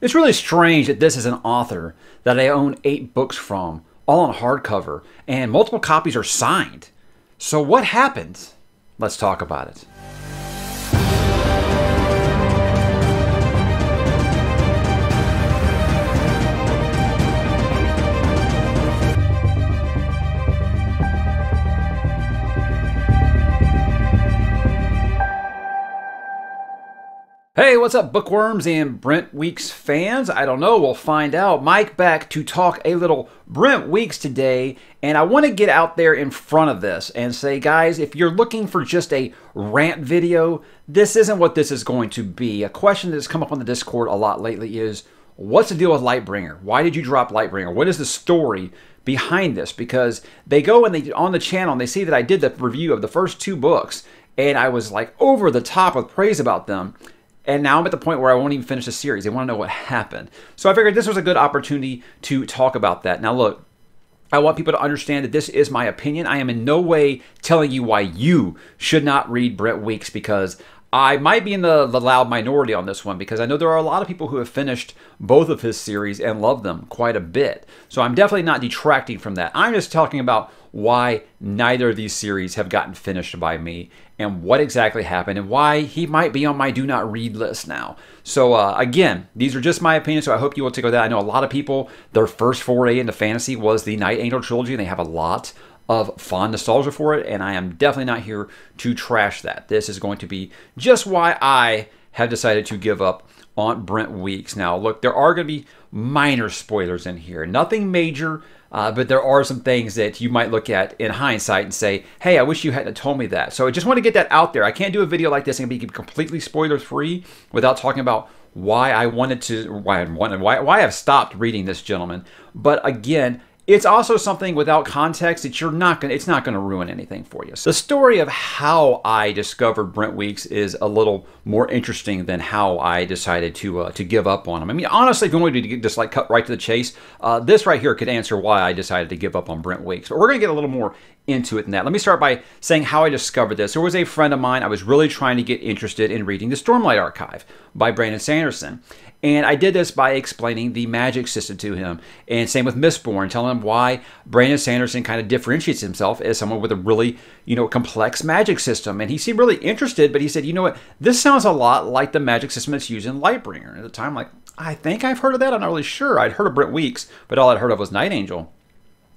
It's really strange that this is an author that I own eight books from, all on hardcover, and multiple copies are signed. So, what happened? Let's talk about it. Hey, what's up, bookworms and Brent Weeks fans? I don't know, we'll find out. Mike back to talk a little Brent Weeks today, and I want to get out there in front of this and say, guys, if you're looking for just a rant video, this isn't what this is going to be. A question that has come up on the Discord a lot lately is, what's the deal with Lightbringer? Why did you drop Lightbringer? What is the story behind this? Because they go and they on the channel and they see that I did the review of the first two books, and I was like over the top with praise about them. And now I'm at the point where I won't even finish the series. They want to know what happened. So I figured this was a good opportunity to talk about that. Now, look, I want people to understand that this is my opinion. I am in no way telling you why you should not read Brent Weeks because I might be in the, the loud minority on this one because I know there are a lot of people who have finished both of his series and love them quite a bit. So I'm definitely not detracting from that. I'm just talking about why neither of these series have gotten finished by me and what exactly happened and why he might be on my do not read list now. So uh, again, these are just my opinions, so I hope you will take with that. I know a lot of people, their first foray into fantasy was the Night Angel trilogy, and they have a lot of fond nostalgia for it, and I am definitely not here to trash that. This is going to be just why I have decided to give up on Brent Weeks. Now, look, there are going to be minor spoilers in here. Nothing major, uh, but there are some things that you might look at in hindsight and say, hey, I wish you hadn't told me that. So I just want to get that out there. I can't do a video like this and be completely spoiler free without talking about why I wanted to, why I wanted, why, why I've stopped reading this gentleman. But again, it's also something without context that you're not to, it's not to ruin anything for you. So the story of how I discovered Brent Weeks is a little more interesting than how I decided to uh, to give up on him. I mean, honestly, if you wanted to just like cut right to the chase, uh, this right here could answer why I decided to give up on Brent Weeks. But we're to get a little more into it than that. Let me start by saying how I discovered this. There was a friend of mine, I was really trying to get interested in reading the Stormlight Archive by Brandon Sanderson. And I did this by explaining the magic system to him. And same with Mistborn, telling him why Brandon Sanderson kind of differentiates himself as someone with a really, you know, complex magic system. And he seemed really interested, but he said, you know what, this sounds a lot like the magic system that's used in Lightbringer. And at the time, like, I think I've heard of that. I'm not really sure. I'd heard of Brent Weeks, but all I'd heard of was Night Angel.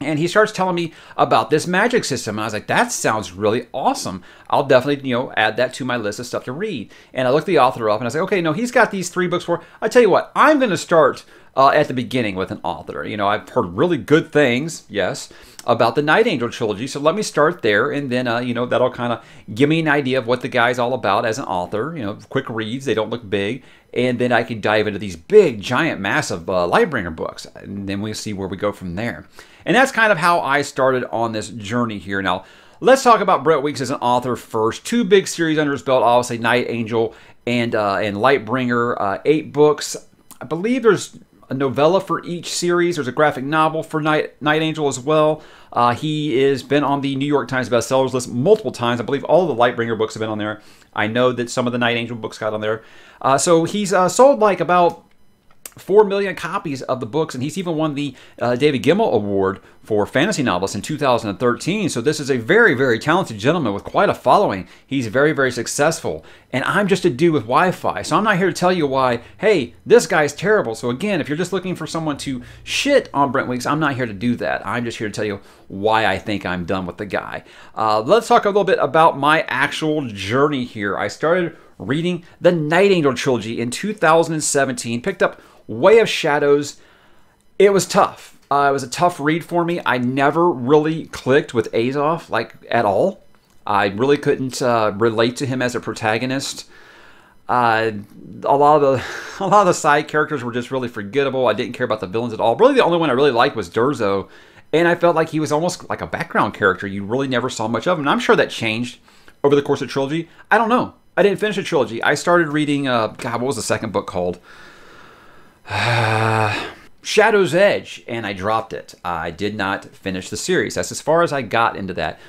And he starts telling me about this magic system. And I was like, that sounds really awesome. I'll definitely, you know, add that to my list of stuff to read. And I looked the author up and I was like, okay, no, he's got these three books for. I tell you what, I'm going to start uh, at the beginning with an author. You know, I've heard really good things, yes, about the Night Angel trilogy. So let me start there, and then uh, you know that'll kind of give me an idea of what the guy's all about as an author. You know, quick reads, they don't look big, and then I can dive into these big, giant, massive uh, Lightbringer books, and then we'll see where we go from there. And that's kind of how I started on this journey here. Now, let's talk about Brent Weeks as an author first. Two big series under his belt, obviously Night Angel and uh, and Lightbringer. Uh, eight books. I believe there's a novella for each series. There's a graphic novel for Night, Night Angel as well. Uh, he has been on the New York Times bestsellers list multiple times. I believe all the Lightbringer books have been on there. I know that some of the Night Angel books got on there. Uh, so he's uh, sold like about 4 million copies of the books, and he's even won the uh, David Gemmell Award for Fantasy Novelist in 2013. So this is a very, very talented gentleman with quite a following. He's very, very successful. And I'm just a dude with Wi-Fi, so I'm not here to tell you why, hey, this guy's terrible. So again, if you're just looking for someone to shit on Brent Weeks, I'm not here to do that. I'm just here to tell you why I think I'm done with the guy. Uh, let's talk a little bit about my actual journey here. I started reading the Night Angel trilogy in 2017, picked up Way of Shadows, it was tough. Uh, it was a tough read for me. I never really clicked with Azoth, like, at all. I really couldn't uh, relate to him as a protagonist. Uh, a lot of the a lot of the side characters were just really forgettable. I didn't care about the villains at all. Really, the only one I really liked was Durzo, and I felt like he was almost like a background character. You really never saw much of him. And I'm sure that changed over the course of the trilogy. I don't know. I didn't finish the trilogy. I started reading. Uh, God, what was the second book called? Shadow's Edge, and I dropped it. I did not finish the series. That's as far as I got into that.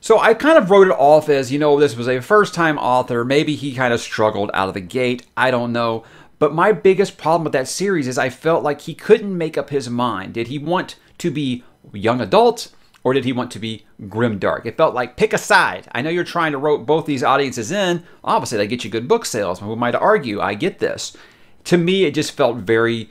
So I kind of wrote it off as, you know, this was a first time author. Maybe he kind of struggled out of the gate. I don't know. But my biggest problem with that series is I felt like he couldn't make up his mind. Did he want to be young adult or did he want to be grim dark? It felt like pick a side. I know you're trying to rope both these audiences in. Obviously, they get you good book sales. Who might argue? I get this. To me, it just felt very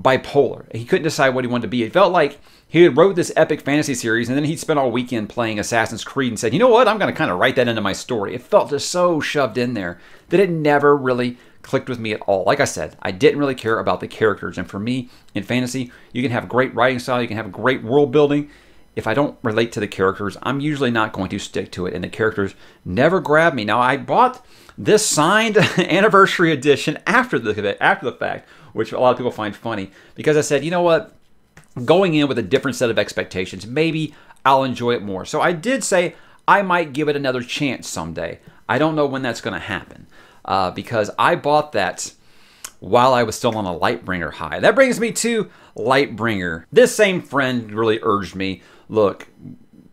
bipolar. He couldn't decide what he wanted to be. It felt like he had wrote this epic fantasy series and then he spent all weekend playing Assassin's Creed and said, you know what, I'm going to kind of write that into my story. It felt just so shoved in there that it never really clicked with me at all. Like I said, I didn't really care about the characters. And for me, in fantasy, you can have great writing style, you can have great world building. If I don't relate to the characters, I'm usually not going to stick to it. And the characters never grab me. Now, I bought this signed anniversary edition after the after the fact, which a lot of people find funny because I said, you know what, going in with a different set of expectations, maybe I'll enjoy it more. So I did say I might give it another chance someday. I don't know when that's going to happen uh, because I bought that while I was still on a Lightbringer high. That brings me to Lightbringer. This same friend really urged me, look,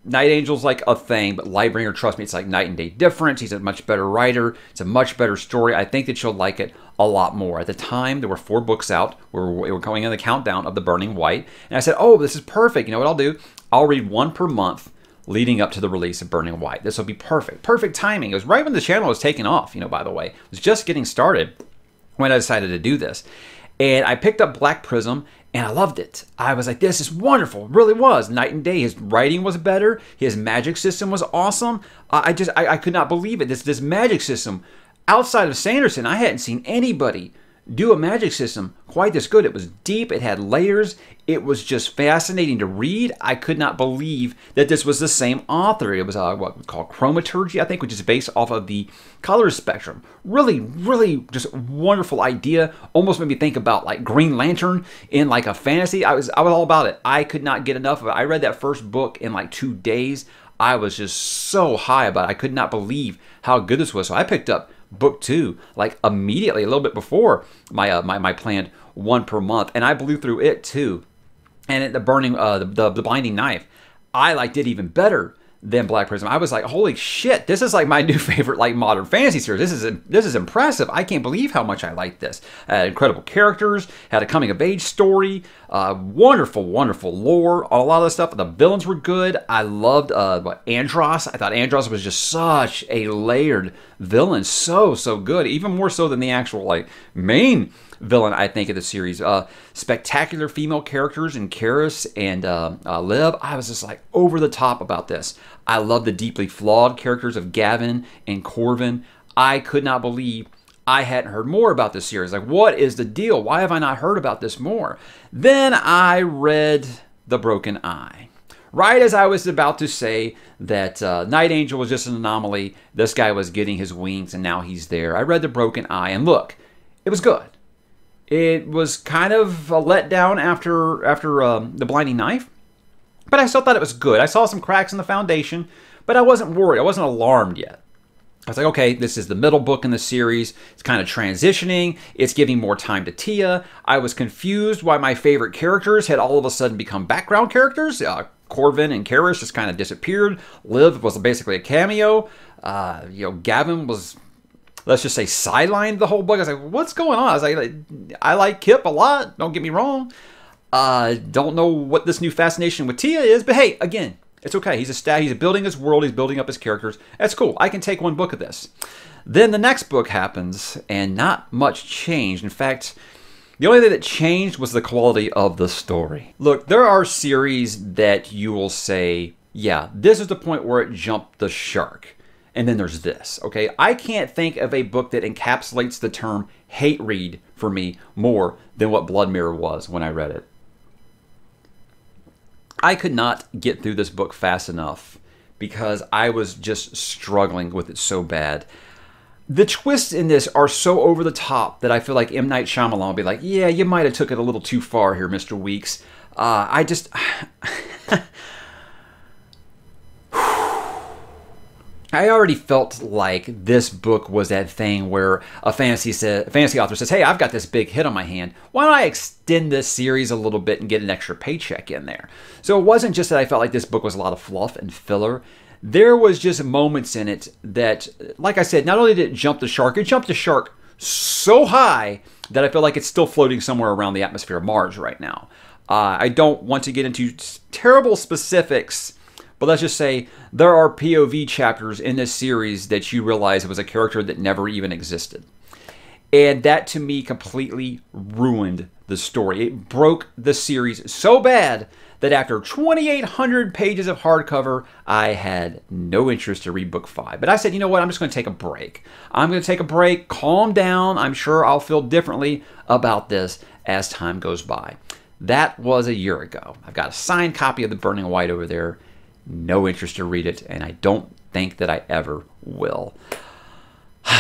Night Angel's like a thing, but Lightbringer, trust me, it's like night and day difference. He's a much better writer. It's a much better story. I think that you'll like it a lot more. At the time, there were four books out. We were, we were going in the countdown of The Burning White. And I said, oh, this is perfect. You know what I'll do? I'll read one per month leading up to the release of Burning White. This will be perfect. Perfect timing. It was right when the channel was taking off, you know, by the way. It was just getting started when I decided to do this. And I picked up Black Prism and I loved it. I was like, this is wonderful. It really was. Night and day. His writing was better. His magic system was awesome. I just, I, I could not believe it. This, this magic system, outside of Sanderson, I hadn't seen anybody do a magic system quite this good. It was deep, it had layers, it was just fascinating to read. I could not believe that this was the same author. It was uh, what we call chromaturgy, I think, which is based off of the color spectrum. Really, really just wonderful idea. Almost made me think about like Green Lantern in like a fantasy. I was I was all about it. I could not get enough of it. I read that first book in like two days. I was just so high about it. I could not believe how good this was. So I picked up book two like immediately, a little bit before my uh, my my planned one per month, and I blew through it too. And the burning, uh, the, the the blinding knife, I like did even better than Black Prism. I was like, holy shit, this is like my new favorite like modern fantasy series. This is this is impressive. I can't believe how much I like this. Uh, incredible characters, had a coming of age story, uh, wonderful, wonderful lore. A lot of the stuff. The villains were good. I loved uh, Andross. I thought Andross was just such a layered villain, so so good, even more so than the actual like main villain, I think, of the series. Uh, spectacular female characters in Karris and uh, uh, Liv. I was just like over the top about this. I love the deeply flawed characters of Gavin and Corvan. I could not believe I hadn't heard more about this series. Like, what is the deal? Why have I not heard about this more? Then I read The Broken Eye. Right as I was about to say that uh, Night Angel was just an anomaly, this guy was getting his wings and now he's there. I read The Broken Eye and look, it was good. It was kind of a letdown after after um, the blinding knife, but I still thought it was good. I saw some cracks in the foundation, but I wasn't worried. I wasn't alarmed yet. I was like, okay, this is the middle book in the series. It's kind of transitioning. It's giving more time to Teia. I was confused why my favorite characters had all of a sudden become background characters. Uh, Corvan and Karris just kind of disappeared. Liv was basically a cameo. Uh, you know, Gavin was let's just say sidelined the whole book. I was like, what's going on? I was like, I like Kip a lot. Don't get me wrong. Uh, don't know what this new fascination with Teia is, but hey, again, it's okay. He's a stat. He's building his world. He's building up his characters. That's cool. I can take one book of this. Then the next book happens, and not much changed. In fact, the only thing that changed was the quality of the story. Look, there are series that you will say, yeah, this is the point where it jumped the shark. And then there's this, okay? I can't think of a book that encapsulates the term hate read for me more than what Blood Mirror was when I read it. I could not get through this book fast enough because I was just struggling with it so bad. The twists in this are so over the top that I feel like M. Night Shyamalan will be like, yeah, you might have took it a little too far here, Mr. Weeks. Uh, I just... I already felt like this book was that thing where a fantasy sa- fantasy author says, "Hey, I've got this big hit on my hand. Why don't I extend this series a little bit and get an extra paycheck in there?" So it wasn't just that I felt like this book was a lot of fluff and filler. There was just moments in it that, like I said, not only did it jump the shark, it jumped the shark so high that I feel like it's still floating somewhere around the atmosphere of Mars right now. Uh, I don't want to get into terrible specifics, but let's just say there are POV chapters in this series that you realize it was a character that never even existed. And that to me completely ruined the story. It broke the series so bad that after 2,800 pages of hardcover, I had no interest to read book five. But I said, you know what? I'm just going to take a break. I'm going to take a break, calm down. I'm sure I'll feel differently about this as time goes by. That was a year ago. I've got a signed copy of The Burning White over there. No interest to read it, and I don't think that I ever will.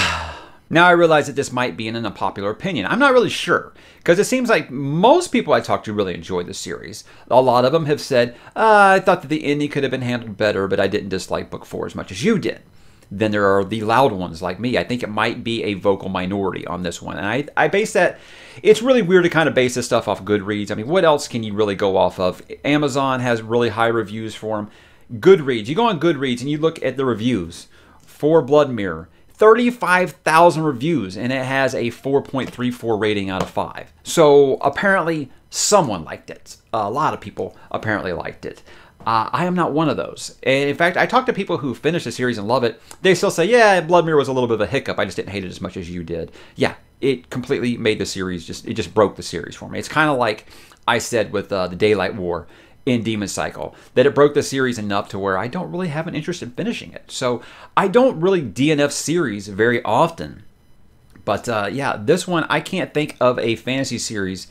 Now I realize that this might be an unpopular opinion. I'm not really sure because it seems like most people I talk to really enjoy the series. A lot of them have said, uh, "I thought that the ending could have been handled better, but I didn't dislike book four as much as you did." Then there are the loud ones like me. I think it might be a vocal minority on this one, and I I base that. It's really weird to kind of base this stuff off Goodreads. I mean, what else can you really go off of? Amazon has really high reviews for them. Goodreads, you go on Goodreads and you look at the reviews for Blood Mirror 35,000 reviews and it has a 4.34 rating out of 5. So apparently someone liked it. A lot of people apparently liked it. Uh, I am not one of those. And in fact, I talk to people who finish the series and love it. They still say, yeah, Blood Mirror was a little bit of a hiccup. I just didn't hate it as much as you did. Yeah, it completely made the series just, it just broke the series for me. It's kind of like I said with uh, the Daylight War in Demon Cycle that it broke the series enough to where I don't really have an interest in finishing it. So I don't really DNF series very often. But uh, yeah, this one, I can't think of a fantasy series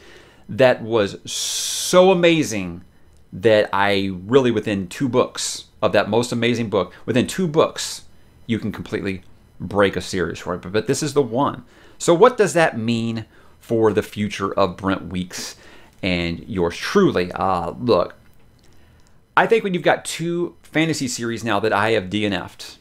that was so amazing that I really, within two books of that most amazing book, within two books, you can completely break a series for it. But, but this is the one. So, what does that mean for the future of Brent Weeks and yours truly? Uh, look, I think when you've got two fantasy series now that I have DNF'd,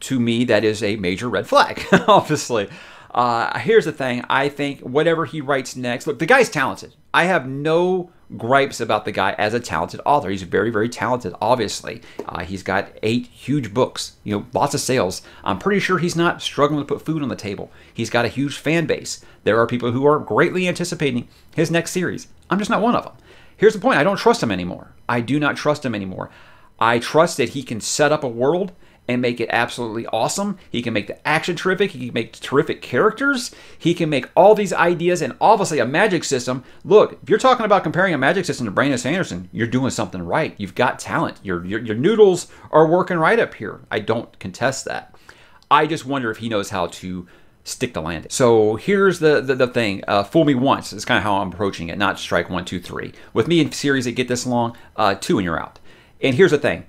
to me, that is a major red flag, obviously. Uh, here's the thing I think whatever he writes next, look, the guy's talented. I have no gripes about the guy as a talented author. He's very, very talented, obviously. Uh, he's got eight huge books, you know, lots of sales. I'm pretty sure he's not struggling to put food on the table. He's got a huge fan base. There are people who are greatly anticipating his next series. I'm just not one of them. Here's the point I don't trust him anymore. I do not trust him anymore. I trust that he can set up a world and make it absolutely awesome. He can make the action terrific. He can make terrific characters. He can make all these ideas and obviously a magic system. Look, if you're talking about comparing a magic system to Brandon Sanderson, you're doing something right. You've got talent. Your, your, your noodles are working right up here. I don't contest that. I just wonder if he knows how to stick the landing. So here's the, the, the thing. Uh, fool me once is kind of how I'm approaching it, not strike one, two, three. With me in series that get this long, uh, two and you're out. And here's the thing.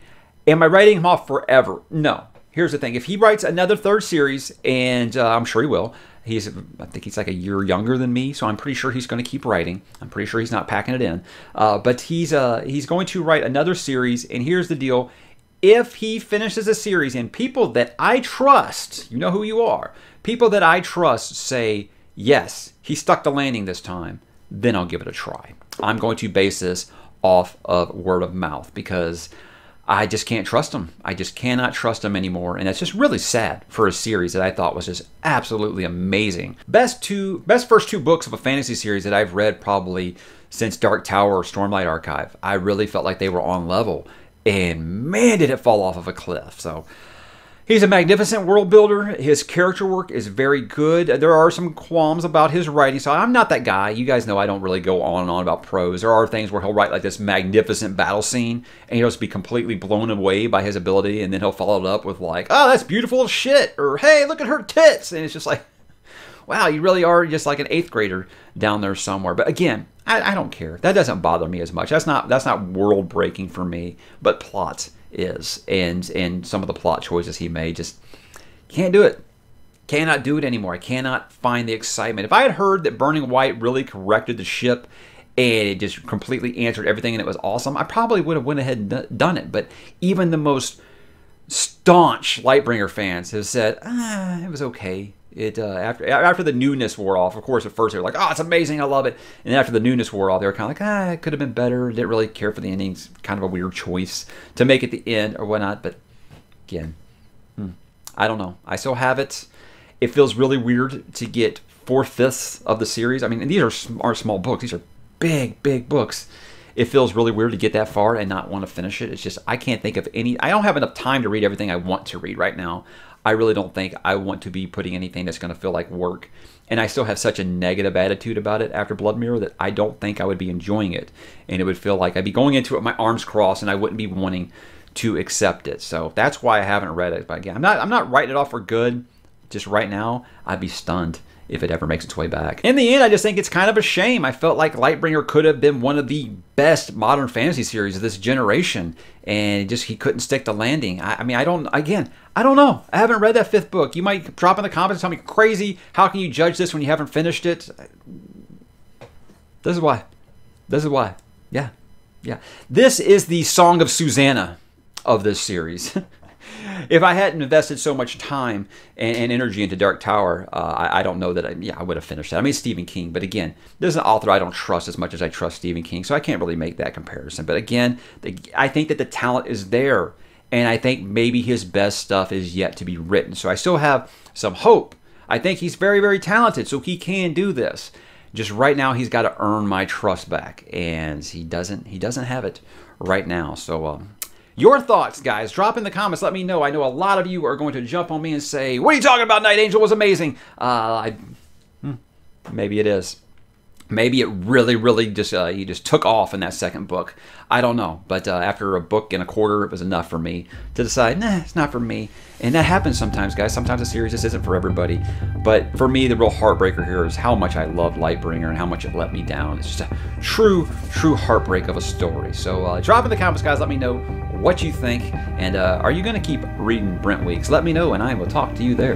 Am I writing him off forever? No. Here's the thing. If he writes another third series, and uh, I'm sure he will, he's I think he's like a year younger than me, so I'm pretty sure he's going to keep writing. I'm pretty sure he's not packing it in. Uh, but he's uh, he's going to write another series, and here's the deal. If he finishes a series and people that I trust, you know who you are, people that I trust say, yes, he stuck the landing this time, then I'll give it a try. I'm going to base this off of word of mouth because I just can't trust him. I just cannot trust him anymore, and that's just really sad for a series that I thought was just absolutely amazing. Best two, best first two books of a fantasy series that I've read probably since Dark Tower or Stormlight Archive. I really felt like they were on level, and man, did it fall off of a cliff. So He's a magnificent world builder. His character work is very good. There are some qualms about his writing, so I'm not that guy. You guys know I don't really go on and on about prose. There are things where he'll write like this magnificent battle scene, and he'll just be completely blown away by his ability, and then he'll follow it up with like, "Oh, that's beautiful shit," or "Hey, look at her tits," and it's just like, "Wow, you really are just like an eighth grader down there somewhere." But again, I, I don't care. That doesn't bother me as much. That's not that's not world breaking for me. But plot is and and some of the plot choices he made just can't do it. Cannot do it anymore. I cannot find the excitement. If i had heard that burning white really corrected the ship and it just completely answered everything and it was awesome i probably would have went ahead and done it. But even the most staunch lightbringer fans have said ah, it was okay it uh, after after the newness wore off. Of course, at first they were like, "Oh, it's amazing, I love it," and after the newness wore off, they were kind of like, "Ah, it could have been better." Didn't really care for the endings. Kind of a weird choice to make at the end or whatnot. But again, hmm, I don't know. I still have it. It feels really weird to get four fifths of the series. I mean, these are are small books. These are big, big books. It feels really weird to get that far and not want to finish it. It's just I can't think of any. I don't have enough time to read everything I want to read right now. I really don't think I want to be putting anything that's going to feel like work. And I still have such a negative attitude about it after Blood Mirror that I don't think I would be enjoying it. And it would feel like I'd be going into it with my arms crossed and I wouldn't be wanting to accept it. So that's why I haven't read it. But again, I'm not I'm not writing it off for good. Just right now, I'd be stunned if it ever makes its way back. In the end, I just think it's kind of a shame. I felt like Lightbringer could have been one of the best modern fantasy series of this generation, and just he couldn't stick the landing. I, I mean, I don't. Again, I don't know. I haven't read that fifth book. You might drop in the comments and tell me crazy. How can you judge this when you haven't finished it? This is why. This is why. Yeah, yeah. This is the Song of Susanna of this series. if I hadn't invested so much time and, and energy into Dark Tower, uh, I, I, don't know that I, yeah, I would have finished that. I mean, Stephen King, but again, this is an author I don't trust as much as I trust Stephen King, so I can't really make that comparison. But again, the, I think that the talent is there, and I think maybe his best stuff is yet to be written. So I still have some hope. I think he's very, very talented, so he can do this. Just right now, he's got to earn my trust back, and he doesn't. He doesn't have it right now. So um, your thoughts, guys, drop in the comments. Let me know. I know a lot of you are going to jump on me and say, What are you talking about? Night Angel was amazing. Uh, I, hmm, maybe it is. Maybe it really, really just uh, he just took off in that second book. I don't know, but uh, after a book and a quarter, it was enough for me to decide, nah, it's not for me. And that happens sometimes, guys. Sometimes a series just isn't for everybody. But for me, the real heartbreaker here is how much I loved Lightbringer and how much it let me down. It's just a true, true heartbreak of a story. So uh, drop in the comments, guys. Let me know what you think, and uh, are you going to keep reading Brent Weeks? Let me know, and I will talk to you there.